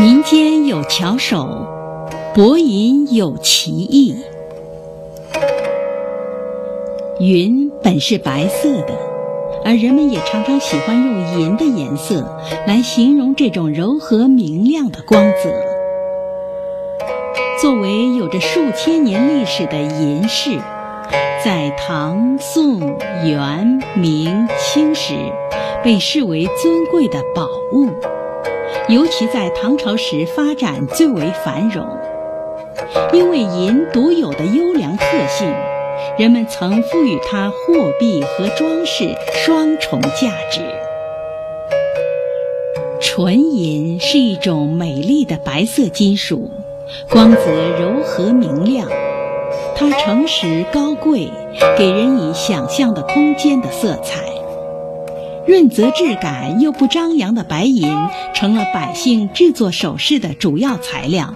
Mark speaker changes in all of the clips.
Speaker 1: 民间有巧手，薄银有奇异。云本是白色的，而人们也常常喜欢用银的颜色来形容这种柔和明亮的光泽。作为有着数千年历史的银饰，在唐、宋、元、明、清时被视为尊贵的宝物。尤其在唐朝时发展最为繁荣，因为银独有的优良特性，人们曾赋予它货币和装饰双重价值。纯银是一种美丽的白色金属，光泽柔和明亮，它诚实高贵，给人以想象的空间的色彩。润泽质感又不张扬的白银，成了百姓制作首饰的主要材料，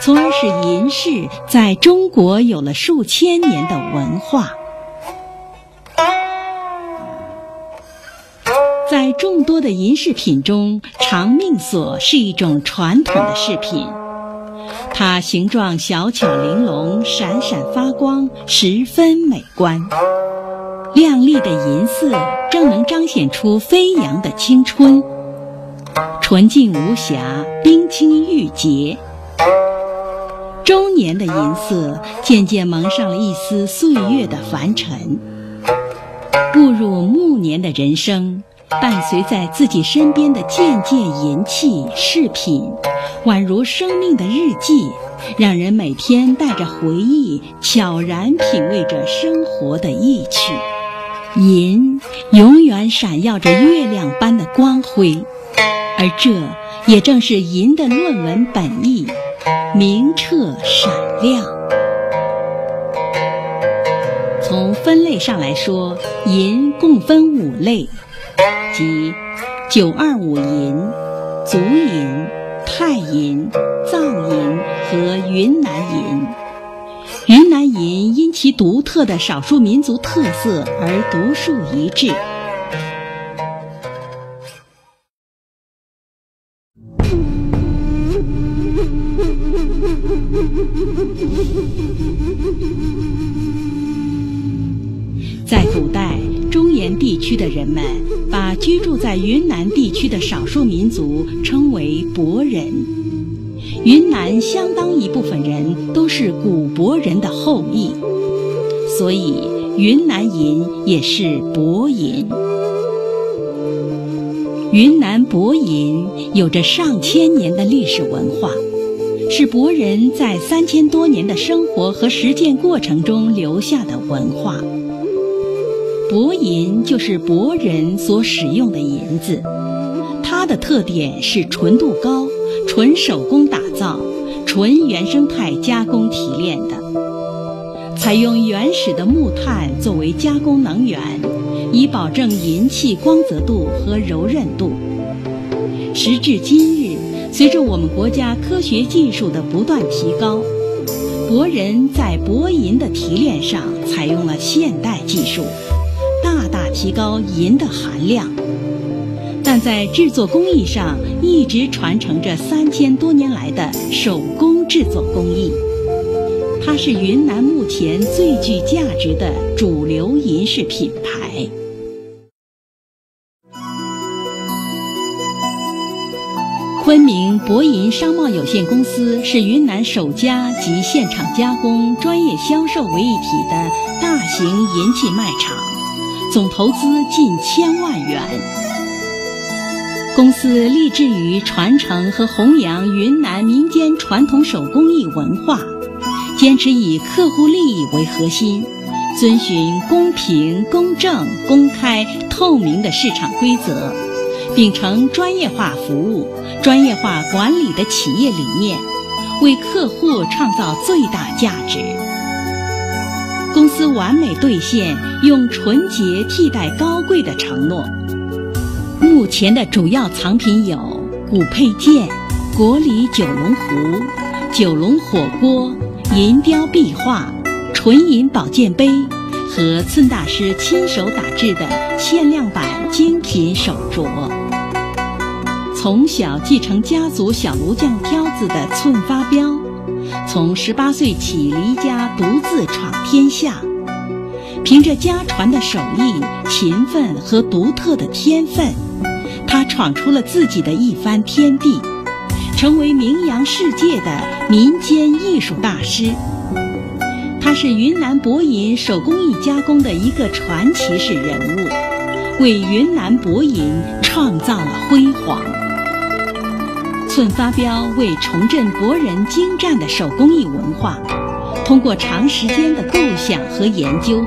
Speaker 1: 从而使银饰在中国有了数千年的文化。在众多的银饰品中，长命锁是一种传统的饰品，它形状小巧玲珑，闪闪发光，十分美观。亮丽的银色正能彰显出飞扬的青春，纯净无瑕，冰清玉洁。中年的银色渐渐蒙上了一丝岁月的凡尘，步入暮年的人生，伴随在自己身边的件件银器饰品，宛如生命的日记，让人每天带着回忆，悄然品味着生活的意趣。银永远闪耀着月亮般的光辉，而这也正是银的论文本意：明澈闪亮。从分类上来说，银共分五类，即九二五银、足银、太银、藏银和云南银。云南银因其独特的少数民族特色而独树一帜。在古代，中原地区的人们把居住在云南地区的少数民族称为博人。云南相当一部分人都是古博人的后裔，所以云南银也是博银。云南博银有着上千年的历史文化，是博人在三千多年的生活和实践过程中留下的文化。博银就是博人所使用的银子，它的特点是纯度高。纯手工打造、纯原生态加工提炼的，采用原始的木炭作为加工能源，以保证银器光泽度和柔韧度。时至今日，随着我们国家科学技术的不断提高，博人在博银的提炼上采用了现代技术，大大提高银的含量。但在制作工艺上，一直传承着三千多年来的手工制作工艺。它是云南目前最具价值的主流银饰品牌。昆明博银商贸有限公司是云南首家集现场加工、专业销售为一体的大型银器卖场，总投资近千万元。公司立志于传承和弘扬云南民间传统手工艺文化，坚持以客户利益为核心，遵循公平、公正、公开、透明的市场规则，秉承专业化服务、专业化管理的企业理念，为客户创造最大价值。公司完美兑现用纯洁替代高贵的承诺。目前的主要藏品有古佩剑、国礼九龙壶、九龙火锅、银雕壁画、纯银宝剑杯和寸大师亲手打制的限量版精品手镯。从小继承家族小炉匠挑子的寸发彪，从十八岁起离家独自闯天下，凭着家传的手艺、勤奋和独特的天分，他闯出了自己的一番天地，成为名扬世界的民间艺术大师。他是云南博银手工艺加工的一个传奇式人物，为云南博银创造了辉煌。寸发彪为重振博人精湛的手工艺文化，通过长时间的构想和研究，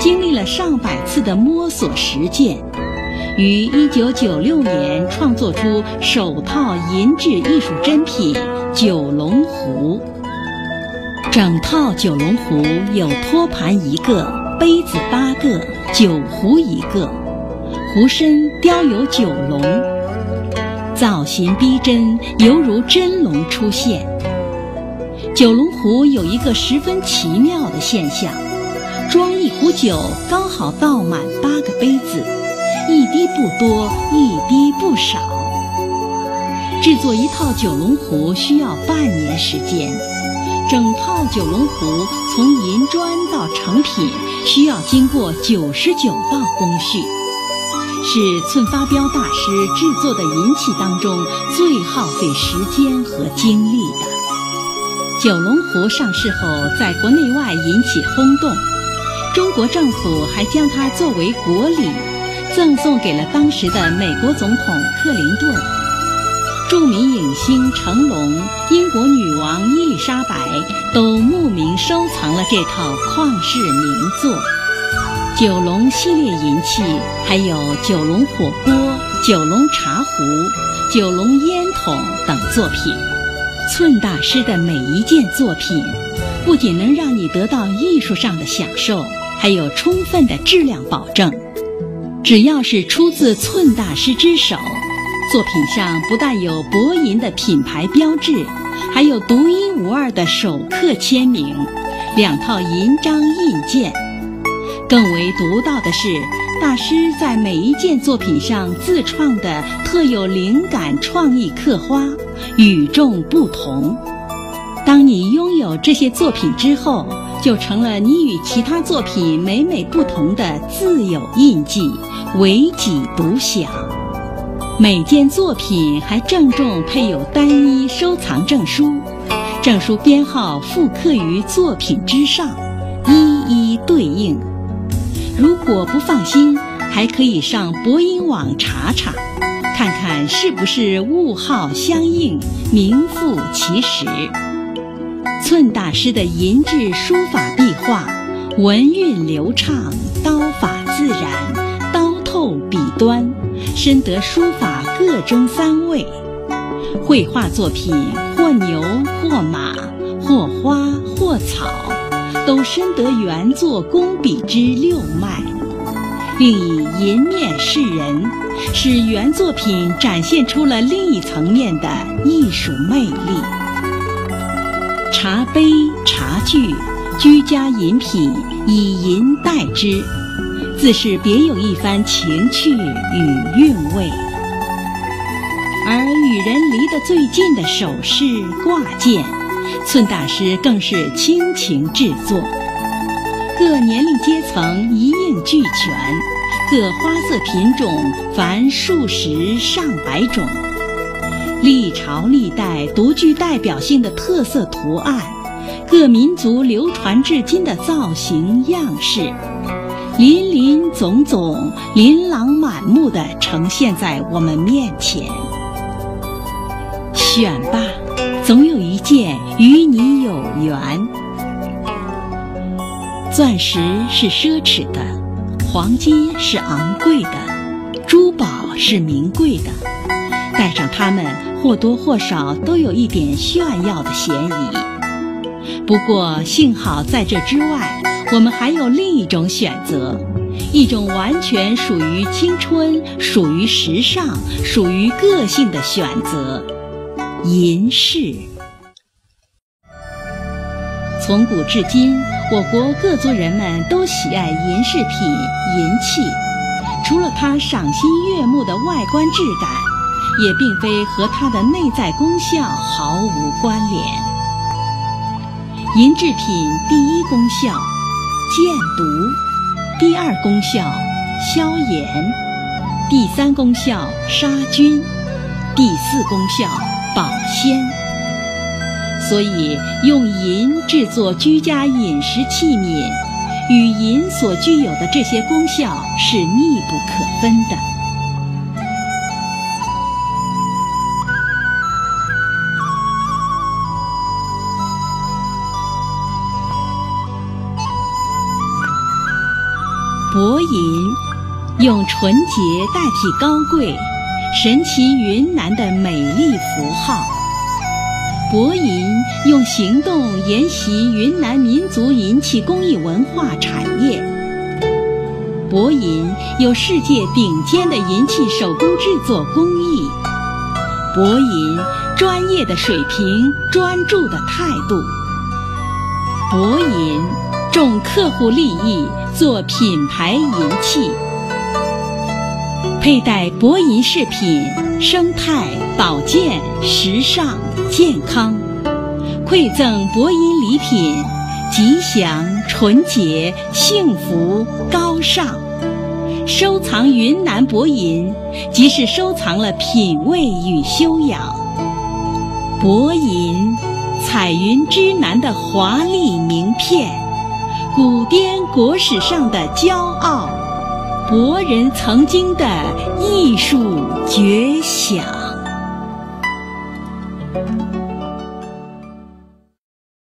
Speaker 1: 经历了上百次的摸索实践，于1996年创作出首套银质艺术珍品九龙壶。整套九龙壶有托盘一个，杯子八个，酒壶一个，壶身雕有九龙。造型逼真，犹如真龙出现。九龙壶有一个十分奇妙的现象：装一壶酒刚好倒满八个杯子，一滴不多，一滴不少。制作一套九龙壶需要半年时间，整套九龙壶从银砖到成品需要经过九十九道工序。是寸发彪大师制作的银器当中最耗费时间和精力的。九龙壶上市后，在国内外引起轰动，中国政府还将它作为国礼，赠送给了当时的美国总统克林顿。著名影星成龙、英国女王伊丽莎白都慕名收藏了这套旷世名作。九龙系列银器，还有九龙火锅、九龙茶壶、九龙烟筒等作品。寸大师的每一件作品，不仅能让你得到艺术上的享受，还有充分的质量保证。只要是出自寸大师之手，作品上不但有博银的品牌标志，还有独一无二的手刻签名，两套银章印件。更为独到的是，大师在每一件作品上自创的特有灵感创意刻花，与众不同。当你拥有这些作品之后，就成了你与其他作品每每不同的自有印记，唯己独享。每件作品还郑重配有单一收藏证书，证书编号复刻于作品之上，一一对应。如果不放心，还可以上博音网查查，看看是不是物号相应、名副其实。寸大师的银质书法壁画，文韵流畅，刀法自然，刀透笔端，深得书法各中三味。绘画作品或牛或马或花或草。都深得原作工笔之六脉，并以银面示人，使原作品展现出了另一层面的艺术魅力。茶杯、茶具、居家饮品以银代之，自是别有一番情趣与韵味。而与人离得最近的首饰、挂件。寸大师更是倾情制作，各年龄阶层一应俱全，各花色品种凡数十上百种，历朝历代独具代表性的特色图案，各民族流传至今的造型样式，林林总总、琳琅满目地呈现在我们面前。选吧。总有一件与你有缘。钻石是奢侈的，黄金是昂贵的，珠宝是名贵的，戴上它们或多或少都有一点炫耀的嫌疑。不过幸好在这之外，我们还有另一种选择，一种完全属于青春、属于时尚、属于个性的选择。银饰。从古至今，我国各族人们都喜爱银饰品、银器。除了它赏心悦目的外观质感，也并非和它的内在功效毫无关联。银制品第一功效鉴毒，第二功效消炎，第三功效杀菌，第四功效保鲜。所以，用银制作居家饮食器皿，与银所具有的这些功效是密不可分的。薄银用纯洁代替高贵，神奇云南的美丽符号。薄银用行动沿袭云南民族银器工艺文化产业。薄银有世界顶尖的银器手工制作工艺。薄银专业的水平，专注的态度。薄银重客户利益。做品牌银器，佩戴薄银饰品，生态、保健、时尚、健康；馈赠薄银礼品，吉祥、纯洁、幸福、高尚。收藏云南薄银，即是收藏了品味与修养。薄银，彩云之南的华丽名片。古滇国史上的骄傲，博人曾经的艺术绝响。